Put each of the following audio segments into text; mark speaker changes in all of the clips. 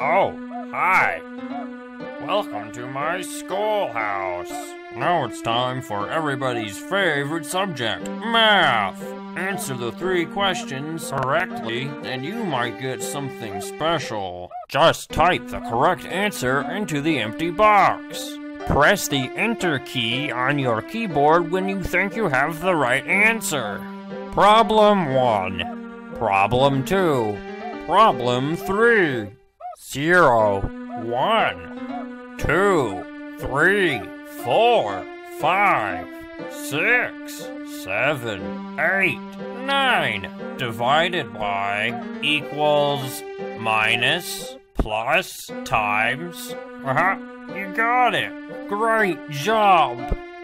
Speaker 1: Oh, hi. Welcome to my schoolhouse. Now it's time for everybody's favorite subject, math. Answer the three questions correctly, and you might get something special. Just type the correct answer into the empty box. Press the Enter key on your keyboard when you think you have the right answer. Problem 1. Problem 2. Problem 3. Zero, one, two, three, four, five, six, seven, eight, nine. Divided by equals minus, plus, times. Uh-huh, you got it. Great job.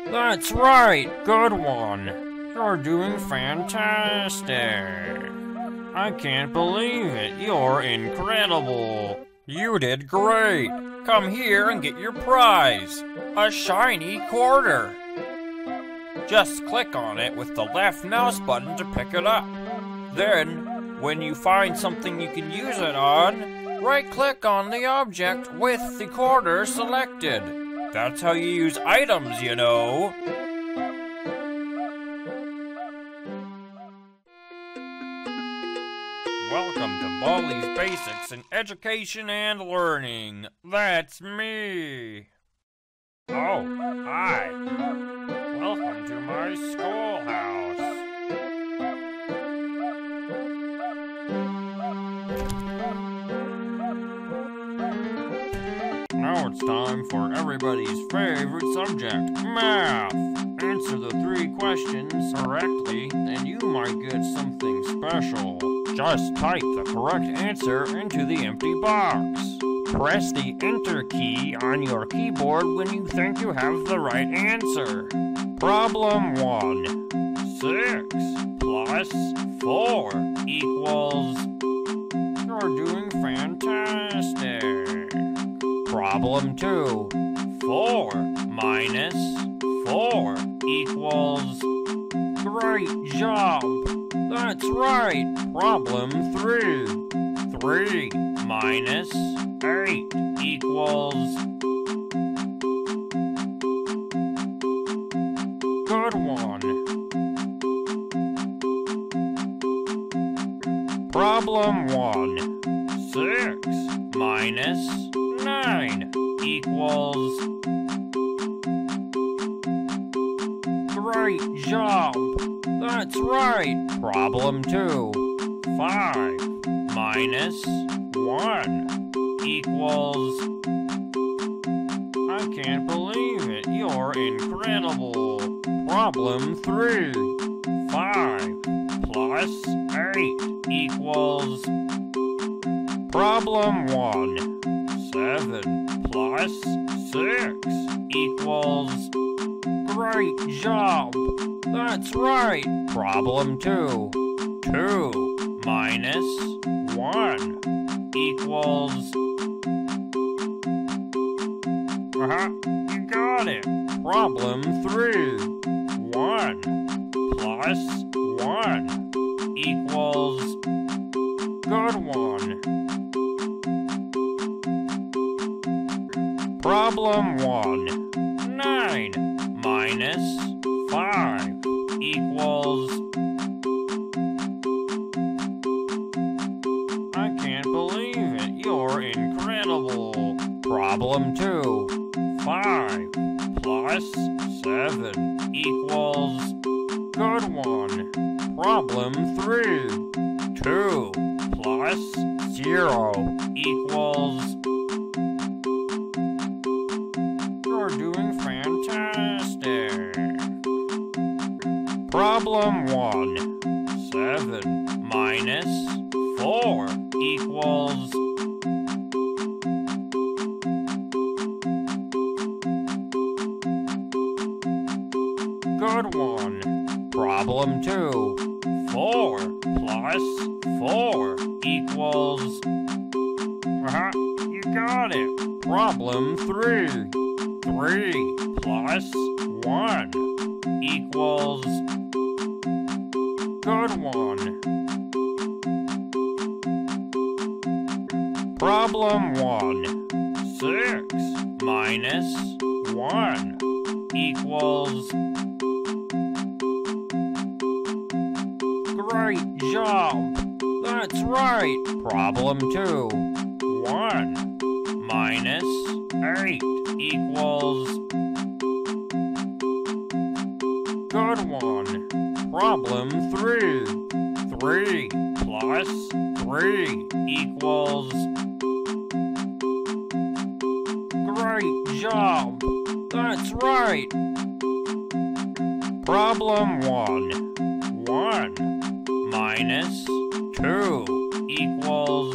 Speaker 1: That's right, good one. You're doing fantastic. I can't believe it. You're incredible. You did great. Come here and get your prize. A shiny quarter. Just click on it with the left mouse button to pick it up. Then, when you find something you can use it on, right click on the object with the quarter selected. That's how you use items, you know. To Basics in Education and Learning. That's me. Oh, hi. Welcome to my schoolhouse. Now it's time for everybody's favorite subject, math. Answer the three questions correctly, and you might get something special. Just type the correct answer into the empty box. Press the Enter key on your keyboard when you think you have the right answer. Problem 1. 6 plus 4 equals... You're doing fantastic. Problem 2. 4 minus 4 equals... Great job! That's right! Problem 3. 3 minus 8 equals... Good one. Problem 1. 6 minus 9 equals... Great job! That's right! Problem 2. 5 minus 1 equals... I can't believe it. You're incredible. Problem 3. 5 plus 8 equals... Problem 1. 7 plus 6 equals... Great job! That's right! Problem 2. 2 minus 1 equals... Uh-huh, you got it! Problem 3. 1 plus 1 equals... Good one. Problem 1. 9 minus 5 equals... equals... Good one. Problem 1. 6 minus 1 equals. Great job! That's right! Problem 2. 1 minus 8 equals. 3 equals. Great job! That's right! Problem 1. 1 minus 2 equals.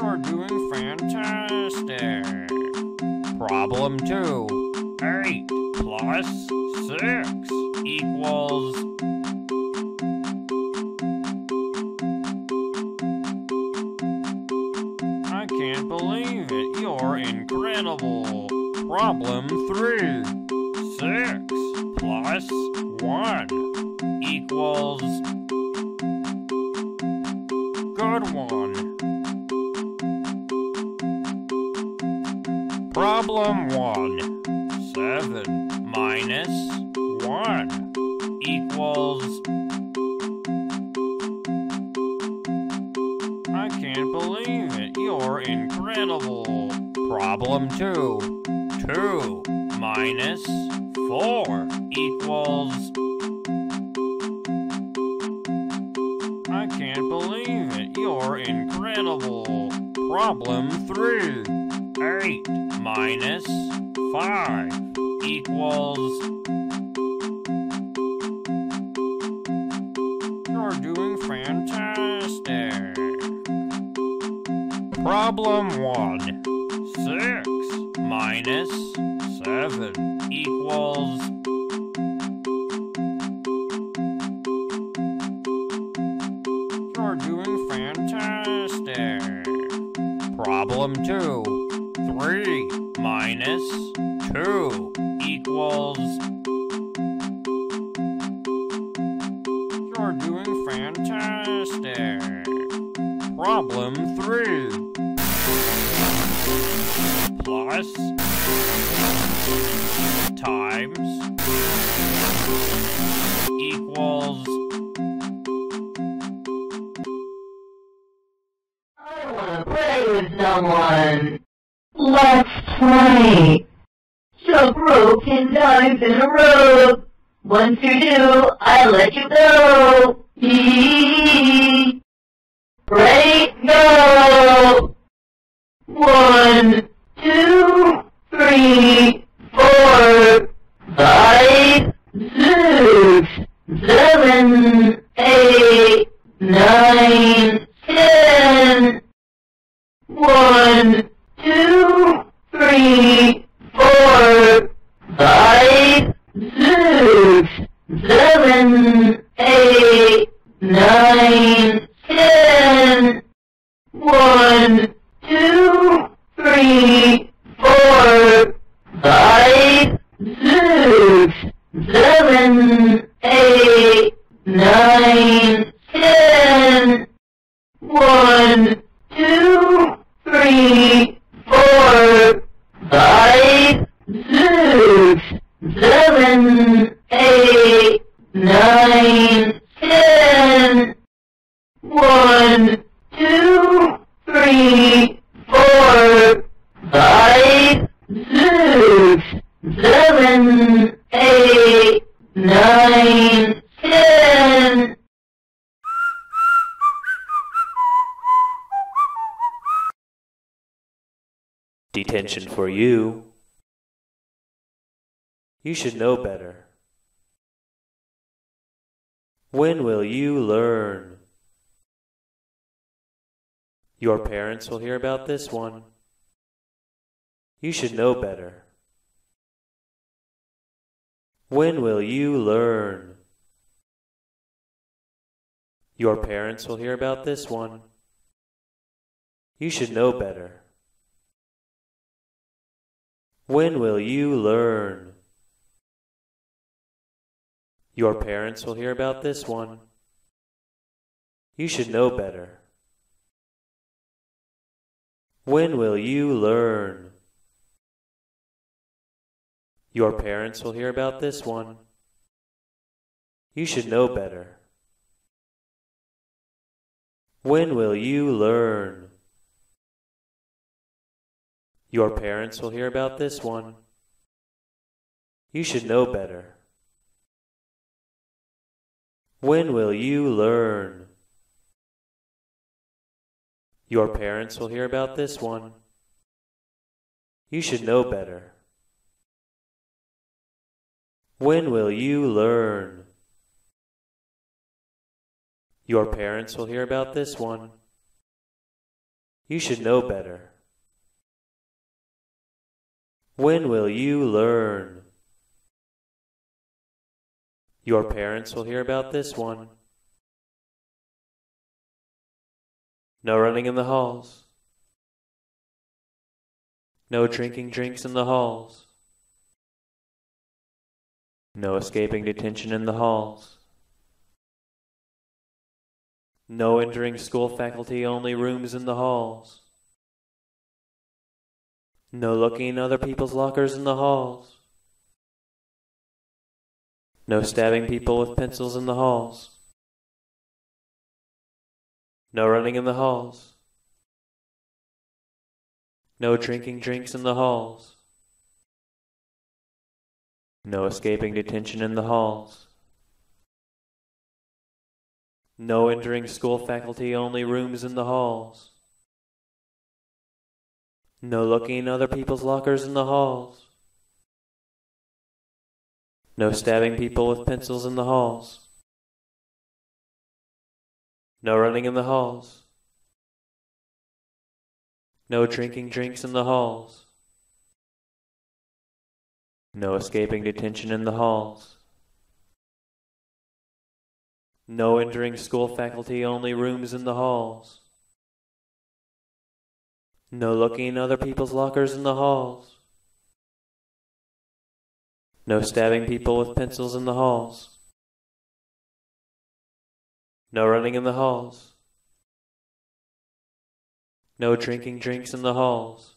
Speaker 1: You're doing fantastic! Problem 2. 8 plus 6 equals. Problem 3. 6 plus 1 equals. Problem 3. 8 minus 5 equals. You're doing fantastic. Problem 1. 6 minus 7 equals.
Speaker 2: I want to play with someone. Let's play. Jump rope ten times in a rope. Once you do, I let you go. Ready, go. One, two, three, four, five, six, seven, eight, nine, ten. One, two, three, four, five, six, seven, eight, nine, ten. One, two, three, four, five, six, seven, eight, nine, ten. One, two, three, four, five, six, seven, eight, nine, ten. One, two, three, four, five, six, seven, eight, nine, ten.
Speaker 3: Detention for you. You should know better. When will you learn? Your parents will hear about this one. You should know better. When will you learn? Your parents will hear about this one. You should know better. When will you learn? Your parents will hear about this one. You should know better. When will you learn? Your parents will hear about this one. You should know better. When will you learn? Your parents will hear about this one. You should know better. When will you learn? Your parents will hear about this one. You should know better. When will you learn? Your parents will hear about this one. You should know better. When will you learn? Your parents will hear about this one. No running in the halls. No drinking drinks in the halls. No escaping detention in the halls. No entering school faculty only rooms in the halls. No looking in other people's lockers in the halls. No stabbing people with pencils in the halls. No running in the halls. No drinking drinks in the halls. No escaping detention in the halls. No entering school faculty only rooms in the halls. No looking in other people's lockers in the halls. No stabbing people with pencils in the halls. No running in the halls. No drinking drinks in the halls. No escaping detention in the halls. No entering school faculty only rooms in the halls. No looking in other people's lockers in the halls. No stabbing people with pencils in the halls. No running in the halls. No drinking drinks in the halls.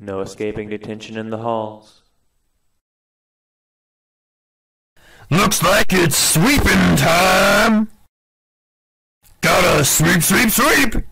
Speaker 3: No escaping detention in the halls.
Speaker 4: Looks like it's sweeping time. Gotta sweep, sweep, sweep.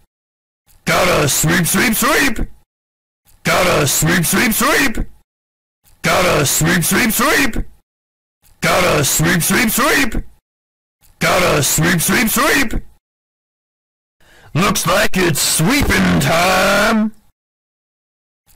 Speaker 4: Gotta sweep, sweep, sweep. Gotta sweep, sweep, sweep. Gotta sweep, sweep, sweep. Gotta sweep, sweep, sweep. Gotta sweep, sweep, sweep. Looks like it's sweeping time.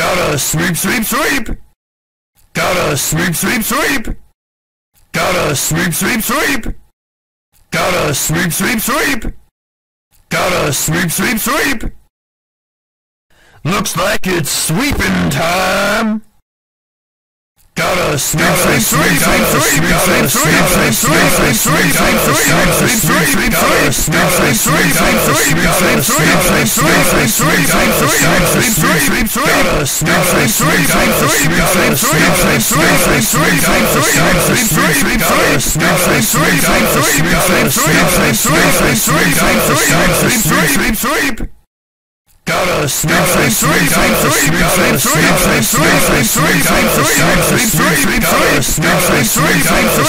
Speaker 4: Gotta sweep, sweep, sweep. Gotta sweep, sweep, sweep. Gotta sweep, sweep, sweep. Gotta sweep, sweep, sweep. Gotta sweep, sweep, sweep. Looks like it's sweeping time. Gotta sweep, sweep, sweep, sweep, sweep, sweep, sweep, sweep, sweep, sweep, sweep, sweep, sweep, sweep, sweep, sweep, sweep, sweep, gotta sweep, sweep, sweep, sweep, sweep, gotta sweep, sweep, gotta sleep, sleep, sleep, sleep, gotta sleep, sleep, sleep, sleep, gotta sleep, sleep, sleep, gotta sleep,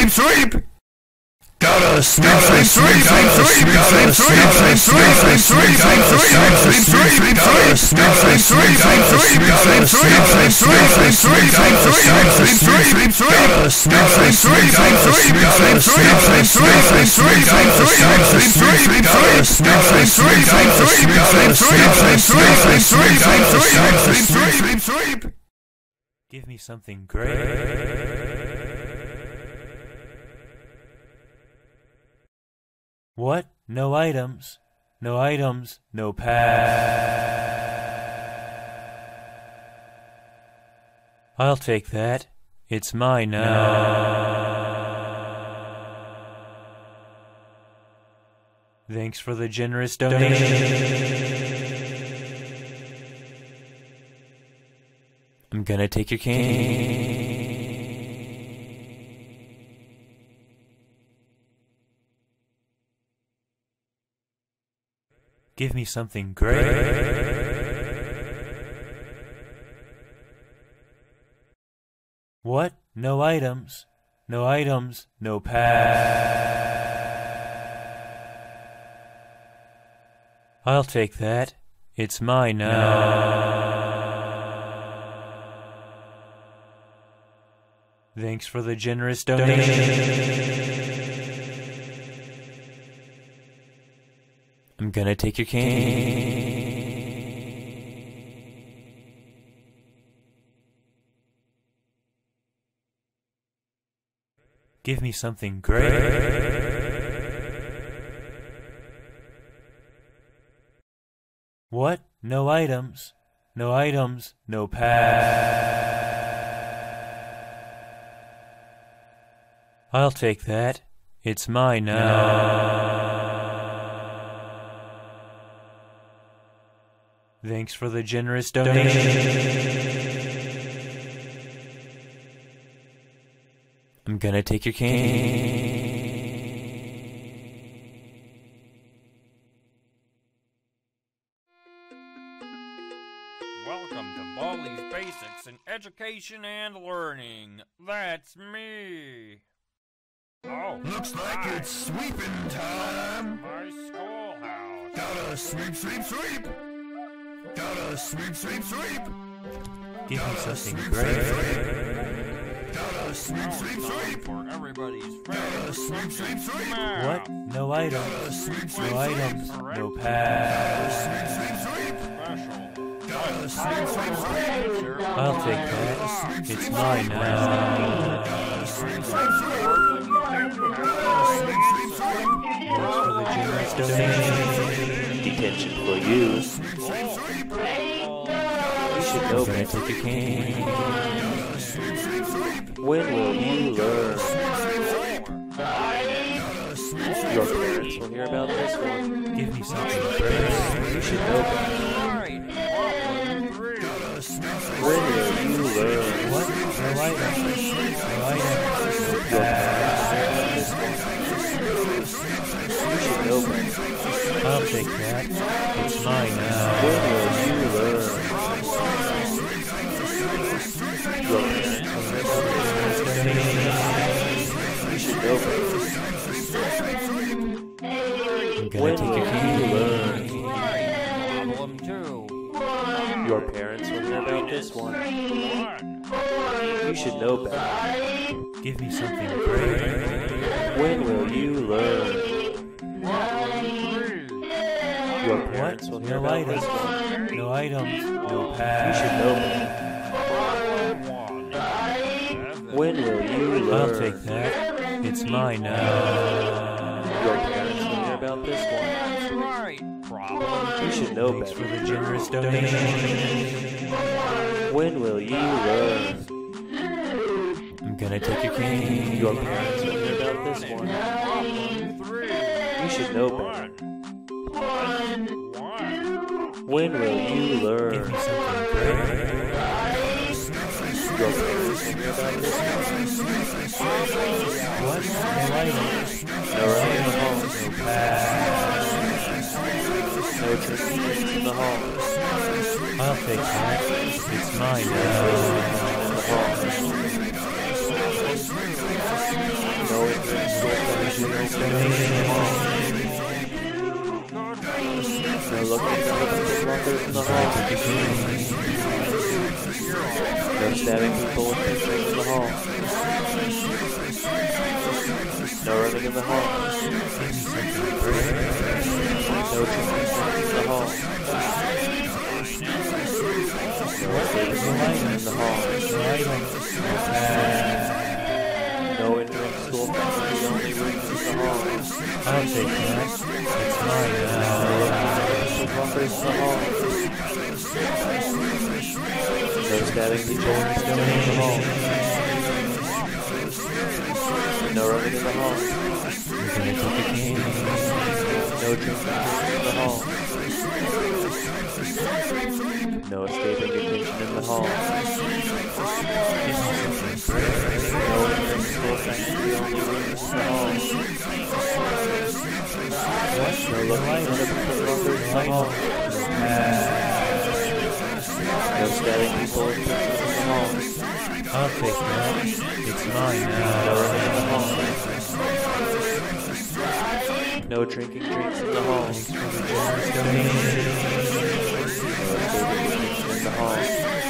Speaker 4: sleep, sleep, gotta sleep, sleep, sleep, sleep, sleep, gotta sleep, sleep, sleep, sleep. Gotta sleep, sleep, sleep, gotta sleep,
Speaker 3: What? No items. No items. No pass. I'll take that. It's mine now. Thanks for the generous donation. I'm gonna take your cane. Give me something great. What? No items. No items. No pass. I'll take that. It's mine now. Thanks for the generous donation. I'm gonna take your cane. Give me something great. What? No items. No items. No pass. I'll take that. It's mine now. Thanks for the generous donation. I'm gonna take your cane.
Speaker 1: Welcome to Baldi's Basics in Education and Learning. That's me. Oh,
Speaker 4: Looks like it's sweeping time.
Speaker 1: my schoolhouse.
Speaker 4: Gotta sweep, sweep, sweep. Gotta sweep, sweep, sweep.
Speaker 3: Give me something
Speaker 4: sweep,
Speaker 3: great.
Speaker 4: sweep, sweep. Gotta sweep, sweep, sweep.
Speaker 1: for everybody's
Speaker 4: Gotta sweep, sweep, sweep.
Speaker 3: What? No
Speaker 4: Gotta
Speaker 3: items.
Speaker 4: sweep, sweep,
Speaker 3: No
Speaker 4: sweep.
Speaker 3: items. No pass.
Speaker 4: Sweep, sweep, sweep.
Speaker 3: I'll take that. It's mine now. For the generous donation.
Speaker 5: Detention for you.
Speaker 3: Take your cane.
Speaker 5: When will you learn?
Speaker 4: Gotta sweep, sweep,
Speaker 5: Your parents will hear about this one.
Speaker 3: Give me something.
Speaker 5: You should know better.
Speaker 1: Right. One, three.
Speaker 4: Gotta sweep, sweep,
Speaker 5: When will you learn?
Speaker 3: What? No items. No items. No
Speaker 5: Your
Speaker 3: pass.
Speaker 5: parents will about. You should know.
Speaker 3: I'll take that. It's mine now.
Speaker 5: When will you When
Speaker 3: take your
Speaker 5: learn?
Speaker 1: Problem two.
Speaker 5: Your parents will hear about this one. You should know better.
Speaker 3: Give me something great.
Speaker 5: When will you learn? Your parents will
Speaker 3: No
Speaker 5: about
Speaker 3: items.
Speaker 5: this one.
Speaker 3: No items. No
Speaker 5: You should know better. When will you learn?
Speaker 3: I'll
Speaker 5: learn?
Speaker 3: take that. It's mine now.
Speaker 5: Your parents will hear about this one.
Speaker 1: That's right. Problem
Speaker 5: You should know
Speaker 3: Thanks for
Speaker 5: better.
Speaker 3: the generous donation. When will you learn?
Speaker 5: I'm gonna take a cane.
Speaker 3: Your parents will hear about this one. You should know better. When will you learn? In the hall.
Speaker 5: No.
Speaker 3: No.
Speaker 5: I'll take that. It's mine
Speaker 3: In
Speaker 5: now.
Speaker 3: the hall. No entering school fellowship in the hall. No looking for the lockers in the hall. No stabbing people with pictures in the hall. No running in the hall. No drinking in the hall. No escaping in the hall. No entering school past the only rooms in the hall.
Speaker 5: I'll take that. It's mine
Speaker 3: uh,
Speaker 5: No
Speaker 3: looking for the lockers in the hall. No stabbing people pictures in the hall. No running in the hall. No drinking in the hall. No escaping detention in the hall. No school thanks the only rooms in the hall. No looking for the people lockers in the hall. Uh, No stabbing people in the hall.
Speaker 5: I'll take that. It's mine now.
Speaker 3: No
Speaker 5: now.
Speaker 3: running in the hall. No drinking drinks in the hall.